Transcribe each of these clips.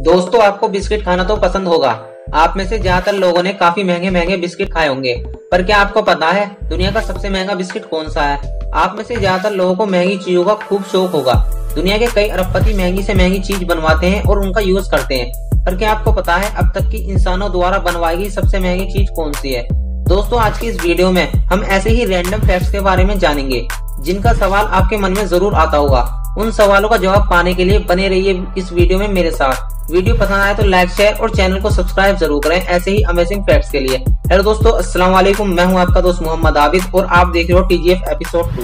दोस्तों, आपको बिस्किट खाना तो पसंद होगा। आप में से ज़्यादातर लोगों ने काफ़ी महँगे महँगे बिस्किट खाए होंगे। पर क्या आपको पता है, दुनिया का सबसे महँगा बिस्किट कौन सा है? आप में से ज़्यादातर लोगों को महँगी चीज़ों का खूब शौक होगा। दुनिया के कई अरबपति महँगी से महँगी चीज़ बनवाते हैं और उनका यूज़ करते हैं। पर क्या आपको पता है, अब तक की इंसानों द्वारा बनवाई गई सबसे महँगी चीज़ कौन सी है? दोस्तों, आज की इस वीडियो में हम ऐसे ही रैंडम फैक्ट्स के बारे में जानेंगे, जिनका सवाल आपके मन में ज़रूर आता होगा। उन सवालों का जवाब पाने के लिए बने रहिए इस वीडियो में मेरे साथ। वीडियो पसंद आए तो लाइक शेयर और चैनल को सब्सक्राइब ज़रूर करें ऐसे ही अमेजिंग फैक्ट्स के लिए। हेलो दोस्तों, अस्सलाम वालेकुम। मैं हूँ आपका दोस्त मोहम्मद आबिद और आप देख रहे हो TGF episode two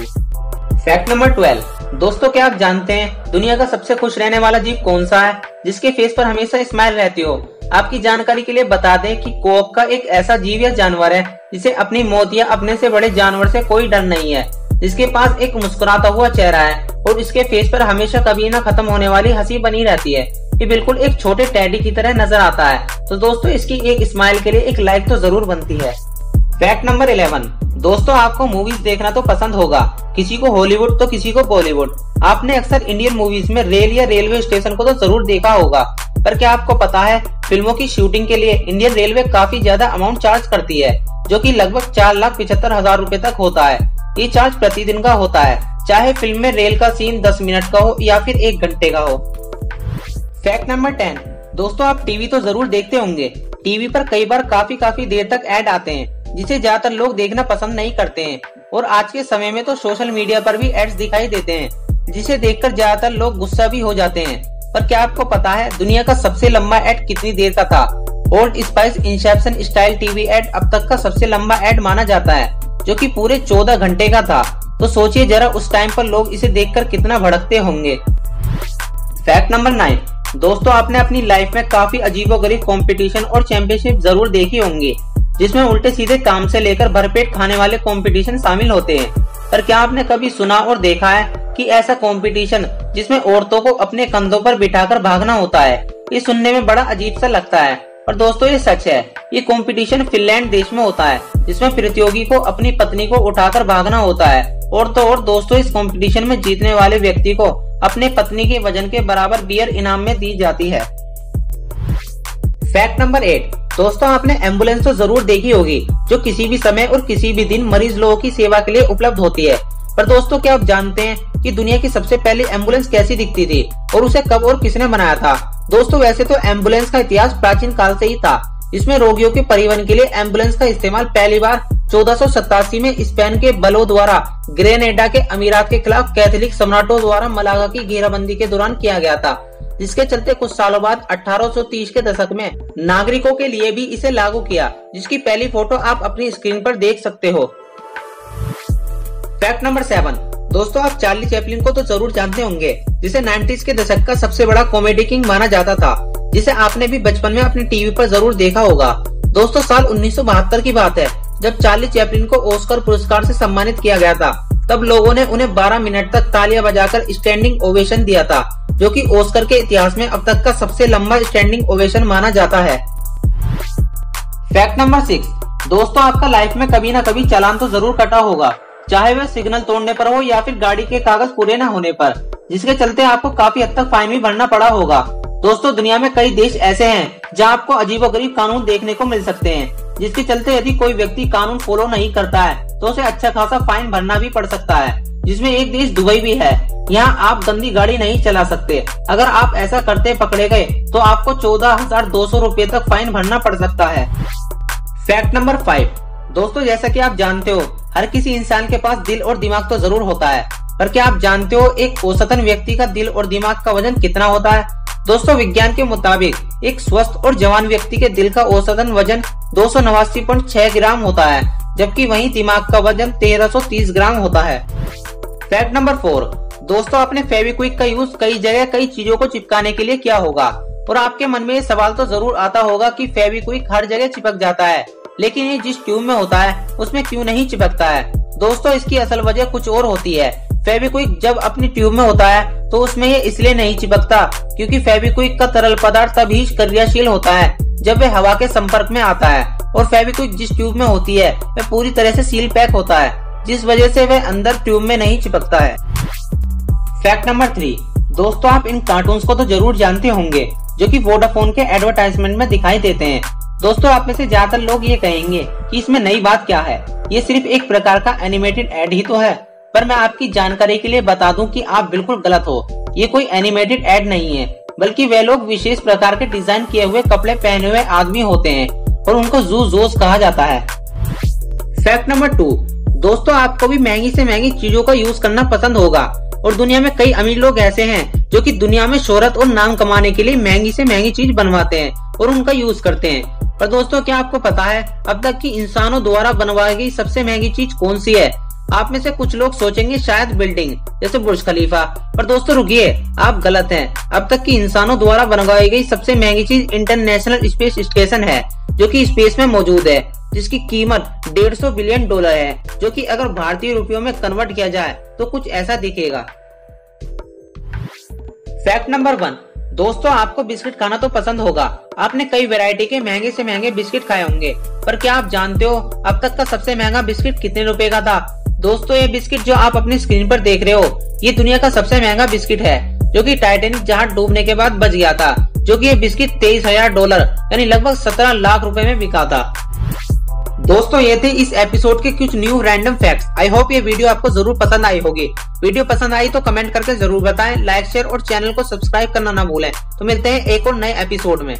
fact number twelve दोस्तों, क्या आप जानते हैं, दुनिया का सबसे खुश रहने वाला जीव कौन सा है, जिसके फेस पर हमेशा स्माइल रहती हो? आपकी जानकारी के लिए बता दें कि कोक का एक ऐसा जीव या जानवर है, जिसे अपनी मौत या अपने से बड़े जानवर से कोई डर नहीं है, जिसके पास एक मुस्कुराता हुआ चेहरा है और इसके फेस पर हमेशा कभी ना खत्म होने वाली हँसी बनी रहती है। ये बिल्कुल एक छोटे टैडी की तरह नज़र आता है। तो दोस्तों, इसकी एक स्माइल के लिए एक लाइक तो ज़रूर बनती है। फैक्ट नंबर इलेवन दोस्तों, आपको मूवीज़ देखना तो पसंद होगा। किसी को हॉलीवुड तो किसी को बॉलीवुड आपने अक्सर इंडियन मूवीज़ में रेल या रेलवे स्टेशन को तो ज़रूर देखा होगा। पर क्या आपको पता है, फ़िल्मों की शूटिंग के लिए इंडियन रेलवे काफ़ी ज़्यादा अमाउंट चार्ज करती है, जो कि लगभग चार लाख पिछहत्तर हज़ार रूपए तक होता है। ये चार्ज प्रतिदिन का होता है, चाहे फ़िल्म में रेल का सीन 10 मिनट का हो या फिर एक घंटे का हो। फैक्ट नंबर टेन दोस्तों, आप टीवी तो ज़रूर देखते होंगे। टीवी पर कई बार काफ़ी काफ़ी देर तक ऐड आते हैं, जिसे ज़्यादातर लोग देखना पसंद नहीं करते हैं। और आज के समय में तो सोशल मीडिया पर भी एड्स दिखाई देते हैं, जिसे देखकर ज़्यादातर लोग गुस्सा भी हो जाते हैं। पर क्या आपको पता है, दुनिया का सबसे लंबा एड कितनी देर का था? Old Spice Inception style TV ad अब तक का सबसे लंबा एड माना जाता है, जो कि पूरे चौदह घंटे का था। तो सोचिए जरा, उस टाइम पर लोग इसे देखकर कितना भड़कते होंगे। फैक्ट नंबर नाइन दोस्तों, आपने अपनी लाइफ में काफ़ी अजीबो गरीब कॉम्पिटिशन और चैंपियनशिप ज़रूर देखी होंगी, जिसमें उल्टे सीधे काम से लेकर भरपेट खाने वाले कंपटीशन शामिल होते हैं। पर क्या आपने कभी सुना और देखा है कि ऐसा कंपटीशन जिसमें औरतों को अपने कंधों पर बिठाकर भागना होता है? ये सुनने में बड़ा अजीब सा लगता है। पर दोस्तों, ये सच है, ये कंपटीशन फिनलैंड देश में होता है, जिसमें प्रतियोगी को अपनी पत्नी को उठाकर भागना होता है। और तो और दोस्तों, इस कंपटीशन में जीतने वाले व्यक्ति को अपने पत्नी के वज़न के बराबर बियर इनाम में दी जाती है। फैक्ट नंबर एट दोस्तों आपने एंबुलेंस तो ज़रूर देखी होगी, जो किसी भी समय और किसी भी दिन मरीज़ लोगों की सेवा के लिए उपलब्ध होती है। पर दोस्तों क्या आप जानते हैं कि दुनिया की सबसे पहली एंबुलेंस कैसी दिखती थी और उसे कब और किसने बनाया था? दोस्तों वैसे तो एंबुलेंस का इतिहास प्राचीन काल से ही था। इसमें रोगियों के परिवहन के लिए एंबुलेंस का इस्तेमाल पहली बार चौदह में स्पेन के बलो द्वारा, ग्रेनेडा के अमीरात के खिलाफ कैथोलिक सम्राटों द्वारा मलागा की घेराबंदी के दौरान किया गया था, जिसके चलते कुछ सालों बाद 1830 के दशक में नागरिकों के लिए भी इसे लागू किया, जिसकी पहली फ़ोटो आप अपनी स्क्रीन पर देख सकते हो। फैक्ट नंबर सेवन दोस्तों, आप चार्ली चैपलिन को तो ज़रूर जानते होंगे, जिसे 90s के दशक का सबसे बड़ा कॉमेडी किंग माना जाता था, जिसे आपने भी बचपन में अपनी टीवी पर ज़रूर देखा होगा। दोस्तों, साल उन्नीस सौ बहत्तर की बात है, जब चार्ली चैपलिन को ओस्कर पुरस्कार से सम्मानित किया गया था, तब लोगों ने उन्हें 12 मिनट तक तालियाँ बजाकर स्टैंडिंग ओवेशन दिया था, जो कि ओस्कर के इतिहास में अब तक का सबसे लंबा स्टैंडिंग ओवेशन माना जाता है। फैक्ट नंबर सिक्स दोस्तों, आपका लाइफ में कभी ना कभी चालान तो ज़रूर कटा होगा। चाहे वह सिग्नल तोड़ने पर हो या फिर गाड़ी के कागज़ पूरे न होने पर, जिसके चलते आपको काफ़ी हद तक फाइन भी भरना पड़ा होगा। दोस्तों, दुनिया में कई देश ऐसे हैं, जहाँ आपको अजीब गरीब कानून देखने को मिल सकते हैं, जिसके चलते यदि कोई व्यक्ति कानून फॉलो नहीं करता है तो उसे अच्छा खासा फाइन भरना भी पड़ सकता है, जिसमें एक देश दुबई भी है। यहाँ आप गंदी गाड़ी नहीं चला सकते। अगर आप ऐसा करते पकड़े गए तो आपको चौदह हज़ार दो सौ रूपए तक फाइन भरना पड़ सकता है। फैक्ट नंबर फाइव दोस्तों, जैसा कि आप जानते हो हर किसी इंसान के पास दिल और दिमाग तो ज़रूर होता है, पर क्या आप जानते हो एक औसतन व्यक्ति का दिल और दिमाग का वज़न कितना होता है? दोस्तों, विज्ञान के मुताबिक एक स्वस्थ और जवान व्यक्ति के दिल का औसतन वज़न दो ग्राम होता है, जबकि वहीं दिमाग का वज़न 1330 ग्राम होता है। Fact number four. दोस्तों, आपने फेविक्विक का यूज़ कई जगह कई चीज़ों को चिपकाने के लिए किया होगा, और आपके मन में ये सवाल तो ज़रूर आता होगा कि फेविक्विक हर जगह चिपक जाता है लेकिन ये जिस ट्यूब में होता है, उसमें क्यों नहीं चिपकता है? दोस्तों, इसकी असल वजह कुछ और होती है। फेविक्विक जब अपनी ट्यूब में होता है तो उसमें ये इसलिए नहीं चिपकता, क्योंकि फेविक्विक का तरल पदार्थ तभी क्रियाशील होता है, जब वह हवा के संपर्क में आता है। और फेविक्विक जिस ट्यूब में होती है, वह पूरी तरह से सील पैक होता है, जिस वजह से वह अंदर ट्यूब में नहीं चिपकता है। Fact number three. दोस्तों, आप इन कार्टून को तो ज़रूर जानते होंगे, जो कि वोडाफोन के एडवर्टाइजमेंट में दिखाई देते हैं। दोस्तों, आप में से ज़्यादातर लोग ये कहेंगे कि इसमें नई बात क्या है। ये सिर्फ़ एक प्रकार का एनिमेटेड एड ही तो है। पर मैं आपकी जानकारी के लिए बता दूँ कि आप बिल्कुल गलत हो। ये कोई एनिमेटेड एड नहीं है, बल्कि वे लोग विशेष प्रकार के डिज़ाइन किए हुए कपड़े पहने हुए आदमी होते हैं और उनको जू जोस कहा जाता है। फैक्ट नंबर टू दोस्तों, आपको भी महँगी से महँगी चीज़ों का यूज़ करना पसंद होगा। और दुनिया में कई अमीर लोग ऐसे हैं जो कि दुनिया में शोहरत और नाम कमाने के लिए महँगी से महँगी चीज़ बनवाते हैं और उनका यूज़ करते हैं। पर दोस्तों, क्या आपको पता है अब तक की इंसानों द्वारा बनवाई गई सबसे महँगी चीज़ कौन सी है? आप में से कुछ लोग सोचेंगे शायद बिल्डिंग, जैसे बुर्ज खलीफा। पर दोस्तों, रुकिए, आप गलत हैं। अब तक की इंसानों द्वारा बनवाई गई सबसे महँगी चीज़ इंटरनेशनल स्पेस स्टेशन है, जो कि स्पेस में मौजूद है, जिसकी कीमत 150 बिलियन डॉलर है, जो कि अगर भारतीय रुपयों में कन्वर्ट किया जाए तो कुछ ऐसा दिखेगा। फैक्ट नंबर वन दोस्तों, आपको बिस्किट खाना तो पसंद होगा। आपने कई वैरायटी के महँगे से महँगे बिस्किट खाए होंगे। पर क्या आप जानते हो, अब तक का सबसे महँगा बिस्किट कितने रुपए का था? दोस्तों, ये बिस्किट जो आप अपनी स्क्रीन पर देख रहे हो, ये दुनिया का सबसे महँगा बिस्किट है, जो कि टाइटेनिक जहाज़ डूबने के बाद बच गया था, जो कि ये बिस्किट तेईस हज़ार डॉलर, यानी लगभग सत्रह लाख रुपए में बिका था। दोस्तों, ये थे इस एपिसोड के कुछ new random facts I hope ये वीडियो आपको ज़रूर पसंद आई होगी. वीडियो पसंद आई तो कमेंट करके ज़रूर बताएँ लाइक शेयर और चैनल को सब्सक्राइब करना ना भूलें. तो मिलते हैं एक और नए एपिसोड में.